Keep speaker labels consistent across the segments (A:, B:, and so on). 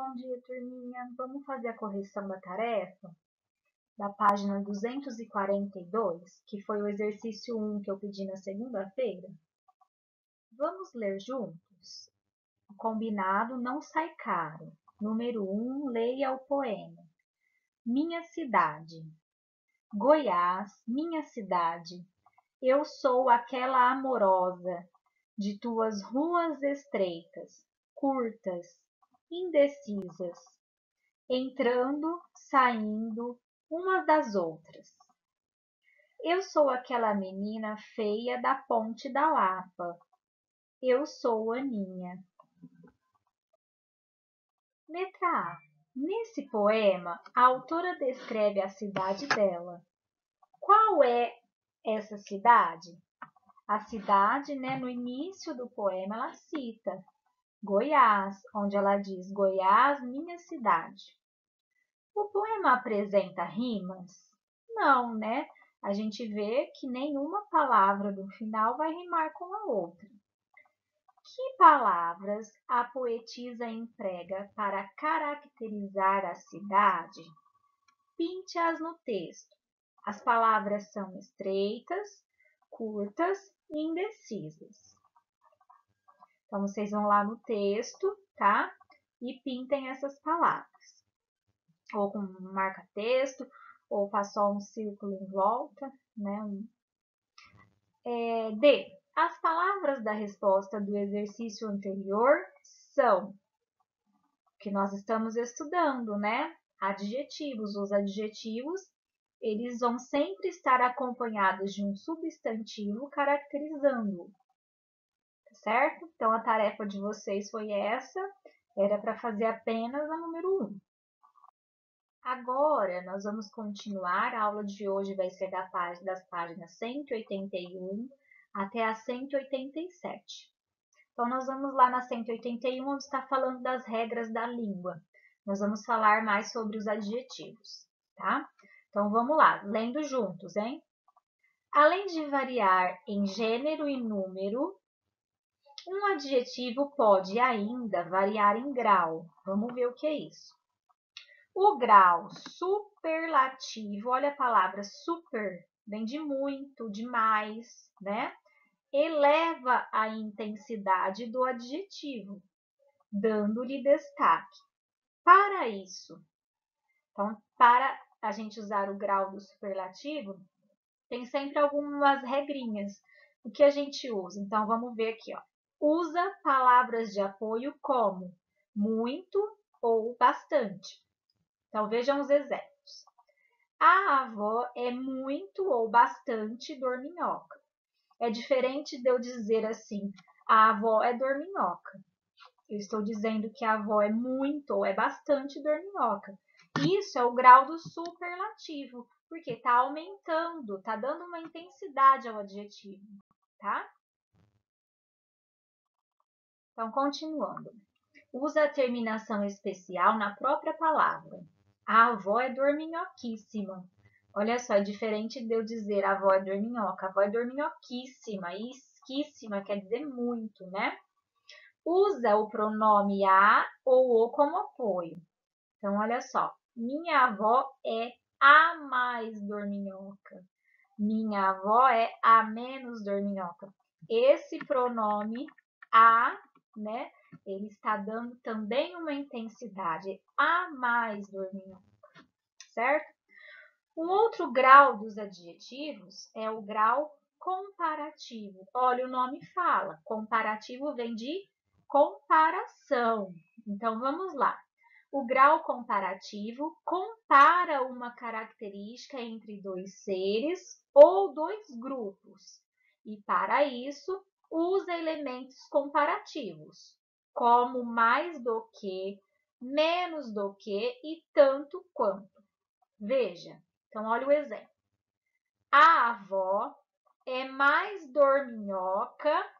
A: Bom dia, turminha. Vamos fazer a correção da tarefa da página 242, que foi o exercício 1 que eu pedi na segunda-feira? Vamos ler juntos? O combinado não sai caro. Número 1, leia o poema. Minha cidade. Goiás, minha cidade, eu sou aquela amorosa de tuas ruas estreitas, curtas, indecisas, entrando, saindo umas das outras. Eu sou aquela menina feia da Ponte da Lapa. Eu sou Aninha. Letra A. Nesse poema, a autora descreve a cidade dela. Qual é essa cidade? A cidade, né, no início do poema, ela cita Goiás, onde ela diz Goiás, minha cidade. O poema apresenta rimas? Não, né? A gente vê que nenhuma palavra do final vai rimar com a outra. Que palavras a poetisa emprega para caracterizar a cidade? Pinte-as no texto. As palavras são estreitas, curtas e indecisas. Então, vocês vão lá no texto, tá? E pintem essas palavras. Ou com marca-texto, ou faz só um círculo em volta, né? É, D. As palavras da resposta do exercício anterior são que nós estamos estudando, né? Adjetivos. Os adjetivos, eles vão sempre estar acompanhados de um substantivo caracterizando-o certo? Então, a tarefa de vocês foi essa, era para fazer apenas a número 1. Agora, nós vamos continuar, a aula de hoje vai ser da página, das páginas 181 até a 187. Então, nós vamos lá na 181, onde está falando das regras da língua. Nós vamos falar mais sobre os adjetivos, tá? Então, vamos lá, lendo juntos, hein? Além de variar em gênero e número, um adjetivo pode ainda variar em grau. Vamos ver o que é isso. O grau superlativo, olha a palavra super, vem de muito, demais, né? Eleva a intensidade do adjetivo, dando-lhe destaque. Para isso, então, para a gente usar o grau do superlativo, tem sempre algumas regrinhas. O que a gente usa? Então, vamos ver aqui, ó usa palavras de apoio como muito ou bastante. Então, vejam os exemplos. A avó é muito ou bastante dorminhoca. É diferente de eu dizer assim, a avó é dorminhoca. Eu estou dizendo que a avó é muito ou é bastante dorminhoca. Isso é o grau do superlativo, porque está aumentando, está dando uma intensidade ao adjetivo, tá? Então, continuando. Usa a terminação especial na própria palavra. A avó é dorminhoquíssima. Olha só, é diferente de eu dizer a avó é dorminhoca. A avó é dorminhoquíssima. E esquíssima quer dizer muito, né? Usa o pronome a ou o como apoio. Então, olha só. Minha avó é a mais dorminhoca. Minha avó é a menos dorminhoca. Esse pronome a né? Ele está dando também uma intensidade a mais dorminhoca, certo? Um outro grau dos adjetivos é o grau comparativo. Olha, o nome fala, comparativo vem de comparação. Então, vamos lá. O grau comparativo compara uma característica entre dois seres ou dois grupos. E, para isso, usa elementos comparativos, como mais do que, menos do que e tanto quanto. Veja, então olha o exemplo. A avó é mais dorminhoca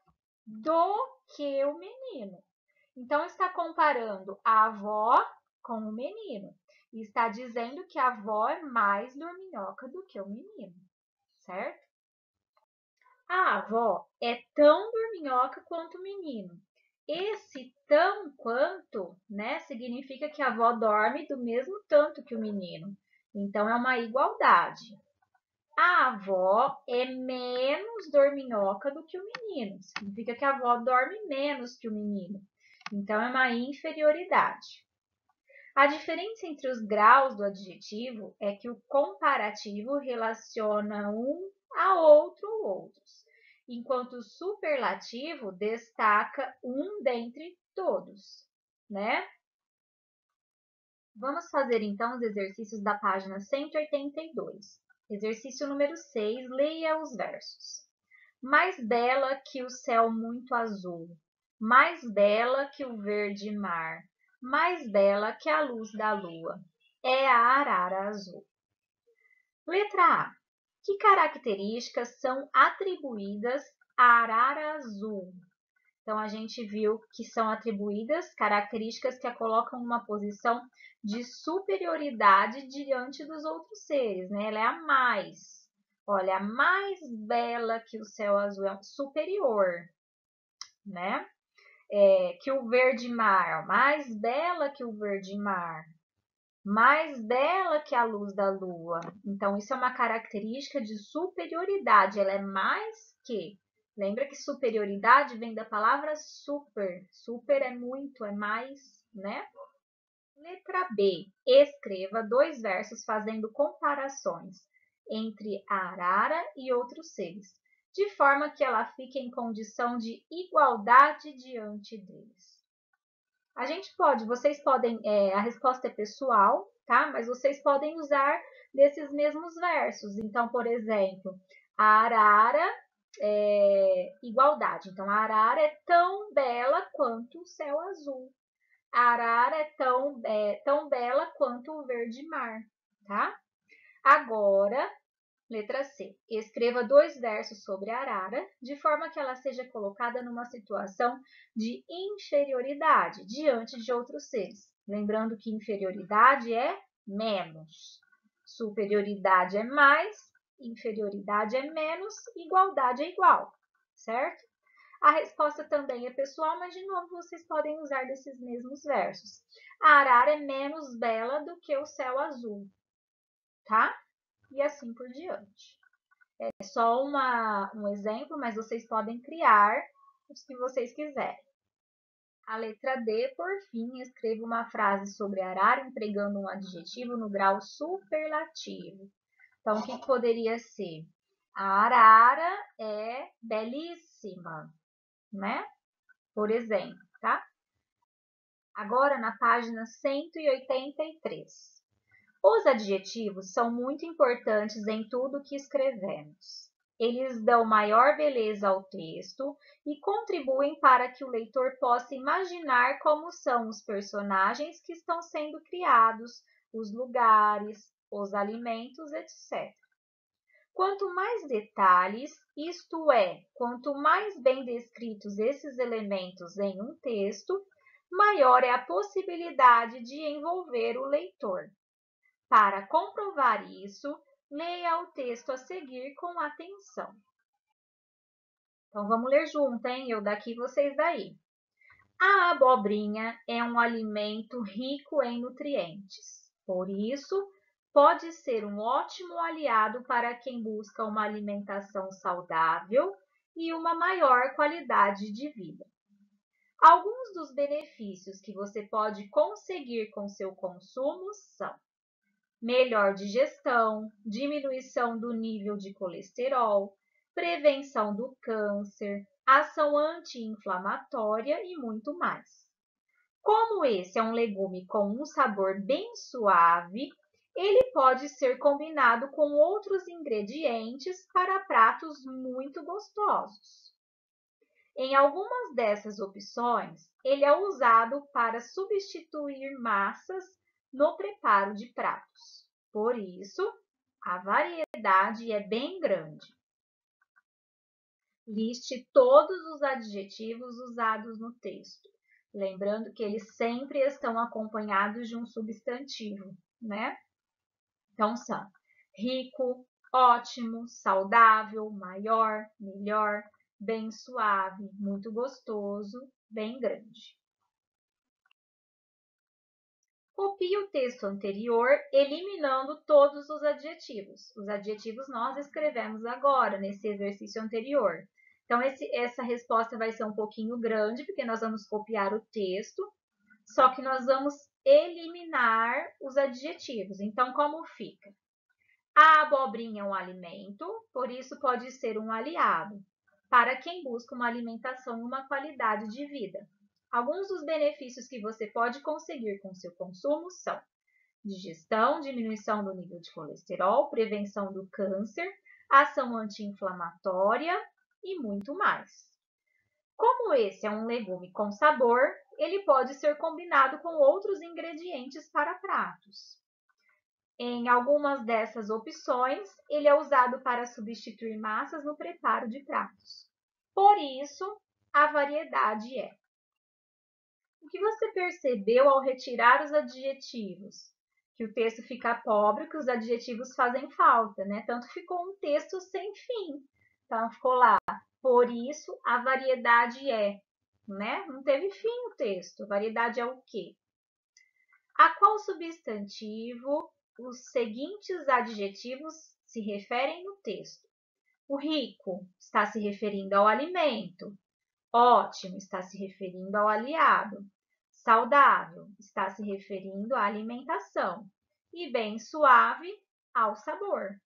A: do que o menino. Então, está comparando a avó com o menino. E está dizendo que a avó é mais dorminhoca do que o menino, certo? A avó é tão dorminhoca quanto o menino esse tão quanto, né, significa que a avó dorme do mesmo tanto que o menino. Então, é uma igualdade. A avó é menos dorminhoca do que o menino. Significa que a avó dorme menos que o menino. Então, é uma inferioridade. A diferença entre os graus do adjetivo é que o comparativo relaciona um a outro ou outros, enquanto o superlativo destaca um dentre todos, né? Vamos fazer então os exercícios da página 182. Exercício número 6, leia os versos. Mais bela que o céu muito azul, mais bela que o verde mar, mais bela que a luz da lua, é a arara azul. Letra A. Que características são atribuídas à arara azul? Então, a gente viu que são atribuídas características que a colocam numa posição de superioridade diante dos outros seres, né? Ela é a mais. Olha, a mais bela que o céu azul é superior, né? É, que o verde mar, mais bela que o verde mar, mais bela que a luz da lua. Então, isso é uma característica de superioridade, ela é mais que. Lembra que superioridade vem da palavra super. Super é muito, é mais, né? Letra B. Escreva dois versos fazendo comparações entre a arara e outros seres, de forma que ela fique em condição de igualdade diante deles. A gente pode, vocês podem, é, a resposta é pessoal, tá? Mas vocês podem usar desses mesmos versos. Então, por exemplo, a arara é igualdade. Então, a arara é tão bela quanto o céu azul. A arara é tão, é, tão bela quanto o verde mar, tá? Agora, letra C. Escreva dois versos sobre a arara, de forma que ela seja colocada numa situação de inferioridade diante de outros seres. Lembrando que inferioridade é menos, superioridade é mais, inferioridade é menos, igualdade é igual, certo? A resposta também é pessoal, mas de novo vocês podem usar desses mesmos versos. A arara é menos bela do que o céu azul, tá? E assim por diante. É só uma, um exemplo, mas vocês podem criar os que vocês quiserem. A letra D, por fim, escreva uma frase sobre arara empregando um adjetivo no grau superlativo. Então, o que poderia ser? A arara é belíssima né? Por exemplo, tá? Agora na página 183. Os adjetivos são muito importantes em tudo que escrevemos. Eles dão maior beleza ao texto e contribuem para que o leitor possa imaginar como são os personagens que estão sendo criados, os lugares, os alimentos, etc. Quanto mais detalhes, isto é, quanto mais bem descritos esses elementos em um texto, maior é a possibilidade de envolver o leitor. Para comprovar isso, leia o texto a seguir com atenção. Então, vamos ler junto, hein? Eu daqui, vocês daí. A abobrinha é um alimento rico em nutrientes. Por isso, pode ser um ótimo aliado para quem busca uma alimentação saudável e uma maior qualidade de vida. Alguns dos benefícios que você pode conseguir com seu consumo são melhor digestão, diminuição do nível de colesterol, prevenção do câncer, ação anti-inflamatória e muito mais. Como esse é um legume com um sabor bem suave, ele pode ser combinado com outros ingredientes para pratos muito gostosos. Em algumas dessas opções, ele é usado para substituir massas no preparo de pratos. Por isso, a variedade é bem grande. Liste todos os adjetivos usados no texto, lembrando que eles sempre estão acompanhados de um substantivo, né? Então, são rico, ótimo, saudável, maior, melhor, bem suave, muito gostoso bem grande. Copie o texto anterior, eliminando todos os adjetivos. Os adjetivos nós escrevemos agora, nesse exercício anterior. Então, esse, essa resposta vai ser um pouquinho grande, porque nós vamos copiar o texto, só que nós vamos eliminar os adjetivos. Então, como fica? A abobrinha é um alimento, por isso pode ser um aliado para quem busca uma alimentação e uma qualidade de vida. Alguns dos benefícios que você pode conseguir com seu consumo são digestão, diminuição do nível de colesterol, prevenção do câncer, ação anti-inflamatória e muito mais. Como esse é um legume com sabor, ele pode ser combinado com outros ingredientes para pratos. Em algumas dessas opções, ele é usado para substituir massas no preparo de pratos. Por isso, a variedade é o que você percebeu ao retirar os adjetivos? Que o texto fica pobre, que os adjetivos fazem falta, né? Tanto ficou um texto sem fim. Então, ficou lá. Por isso, a variedade é, né? Não teve fim o texto. Variedade é o quê? A qual substantivo os seguintes adjetivos se referem no texto? O rico está se referindo ao alimento. Ótimo está se referindo ao aliado. Saudável está se referindo à alimentação e bem suave ao sabor.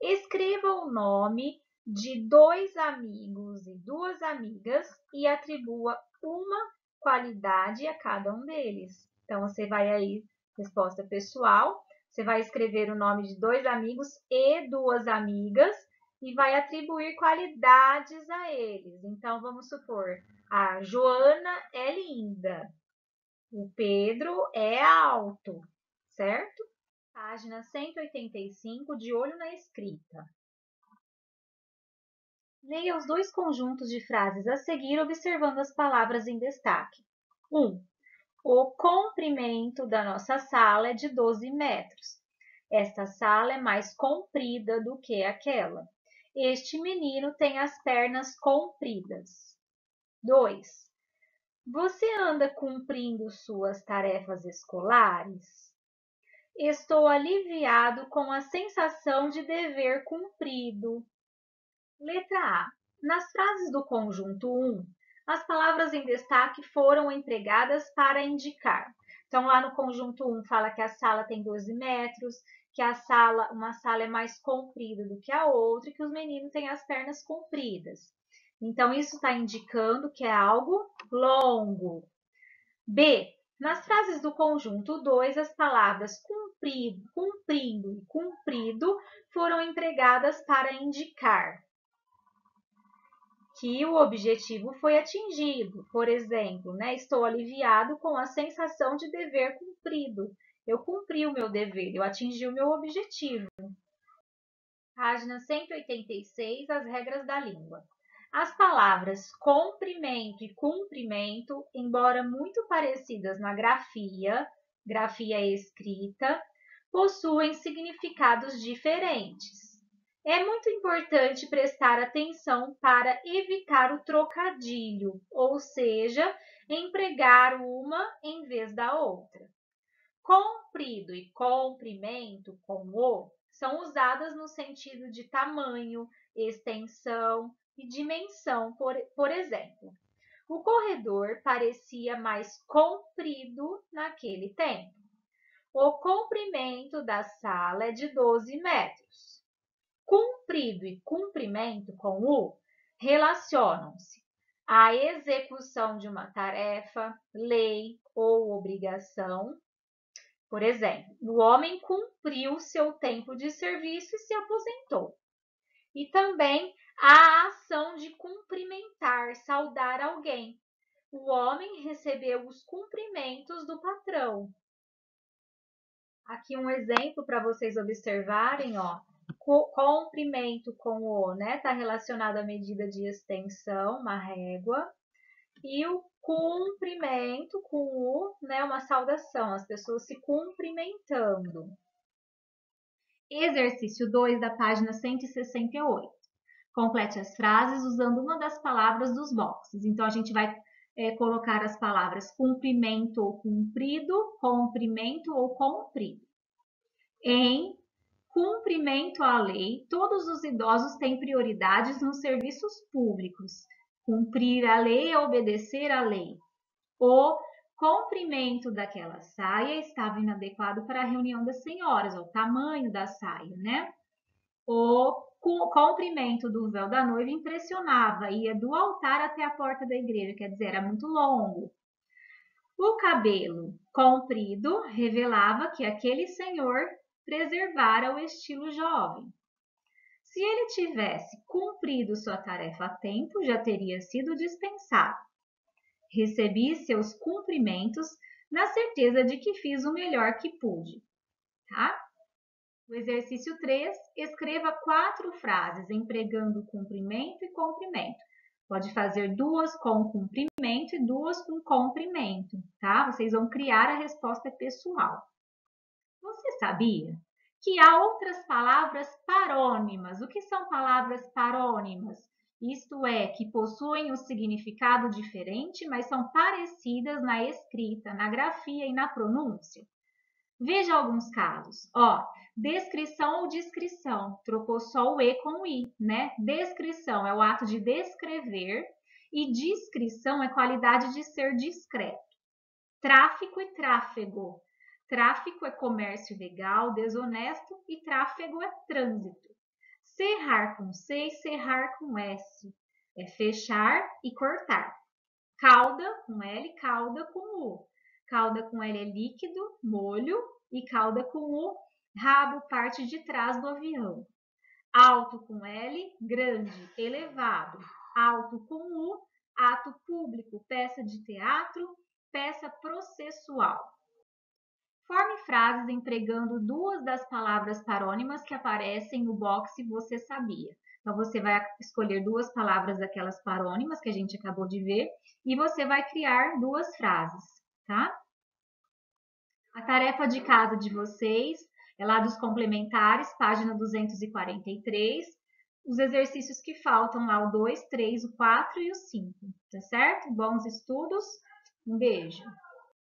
A: Escreva o nome de dois amigos e duas amigas e atribua uma qualidade a cada um deles. Então, você vai aí, resposta pessoal, você vai escrever o nome de dois amigos e duas amigas e vai atribuir qualidades a eles. Então, vamos supor, a Joana é linda. O Pedro é alto, certo? Página 185, de olho na escrita. Leia os dois conjuntos de frases a seguir, observando as palavras em destaque. 1. Um, o comprimento da nossa sala é de 12 metros. Esta sala é mais comprida do que aquela. Este menino tem as pernas compridas. 2. Você anda cumprindo suas tarefas escolares? Estou aliviado com a sensação de dever cumprido. Letra A. Nas frases do conjunto 1, as palavras em destaque foram empregadas para indicar. Então, lá no conjunto 1 fala que a sala tem 12 metros, que a sala, uma sala é mais comprida do que a outra e que os meninos têm as pernas compridas. Então, isso está indicando que é algo longo. B. Nas frases do conjunto 2, as palavras cumprido, cumprindo e cumprido foram empregadas para indicar que o objetivo foi atingido. Por exemplo, né, estou aliviado com a sensação de dever cumprido. Eu cumpri o meu dever, eu atingi o meu objetivo. Página 186, as regras da língua. As palavras comprimento e cumprimento, embora muito parecidas na grafia, grafia escrita, possuem significados diferentes. É muito importante prestar atenção para evitar o trocadilho, ou seja, empregar uma em vez da outra. Comprido e comprimento com o são usadas no sentido de tamanho, extensão, e dimensão, por, por exemplo. O corredor parecia mais comprido naquele tempo. O comprimento da sala é de 12 metros. Comprido e comprimento com o relacionam-se à execução de uma tarefa, lei ou obrigação. Por exemplo, o homem cumpriu seu tempo de serviço e se aposentou. E também a ação de cumprimentar, saudar alguém. O homem recebeu os cumprimentos do patrão. Aqui um exemplo para vocês observarem, ó. Comprimento com o, né? Está relacionado à medida de extensão, uma régua. E o cumprimento com o, né? Uma saudação, as pessoas se cumprimentando. Exercício 2 da página 168. Complete as frases usando uma das palavras dos boxes. Então, a gente vai é, colocar as palavras cumprimento ou cumprido, cumprimento ou comprido. Em cumprimento à lei, todos os idosos têm prioridades nos serviços públicos. Cumprir a lei é obedecer à lei. O comprimento daquela saia estava inadequado para a reunião das senhoras, o tamanho da saia, né? O comprimento do véu da noiva impressionava, ia do altar até a porta da igreja, quer dizer, era muito longo. O cabelo comprido revelava que aquele senhor preservara o estilo jovem. Se ele tivesse cumprido sua tarefa a tempo, já teria sido dispensado. Recebi seus cumprimentos na certeza de que fiz o melhor que pude. Tá? O exercício 3, escreva quatro frases empregando cumprimento e comprimento. Pode fazer duas com cumprimento e duas com comprimento, tá? Vocês vão criar a resposta pessoal. Você sabia que há outras palavras parônimas? O que são palavras parônimas? Isto é, que possuem um significado diferente, mas são parecidas na escrita, na grafia e na pronúncia. Veja alguns casos. Ó, descrição ou descrição. Trocou só o E com o I, né? Descrição é o ato de descrever e descrição é qualidade de ser discreto. Tráfico e tráfego. Tráfico é comércio ilegal, desonesto e tráfego é trânsito. Serrar com C e serrar com S. É fechar e cortar. Cauda com L, cauda com U. Cauda com L é líquido, molho, e cauda com U, rabo, parte de trás do avião. Alto com L, grande, elevado. Alto com U, ato público, peça de teatro, peça processual. Forme frases empregando duas das palavras parônimas que aparecem no box Você Sabia. Então, você vai escolher duas palavras daquelas parônimas que a gente acabou de ver e você vai criar duas frases, tá? A tarefa de casa de vocês é lá dos complementares, página 243. Os exercícios que faltam lá, o 2, 3, o 4 e o 5, tá certo? Bons estudos, um beijo!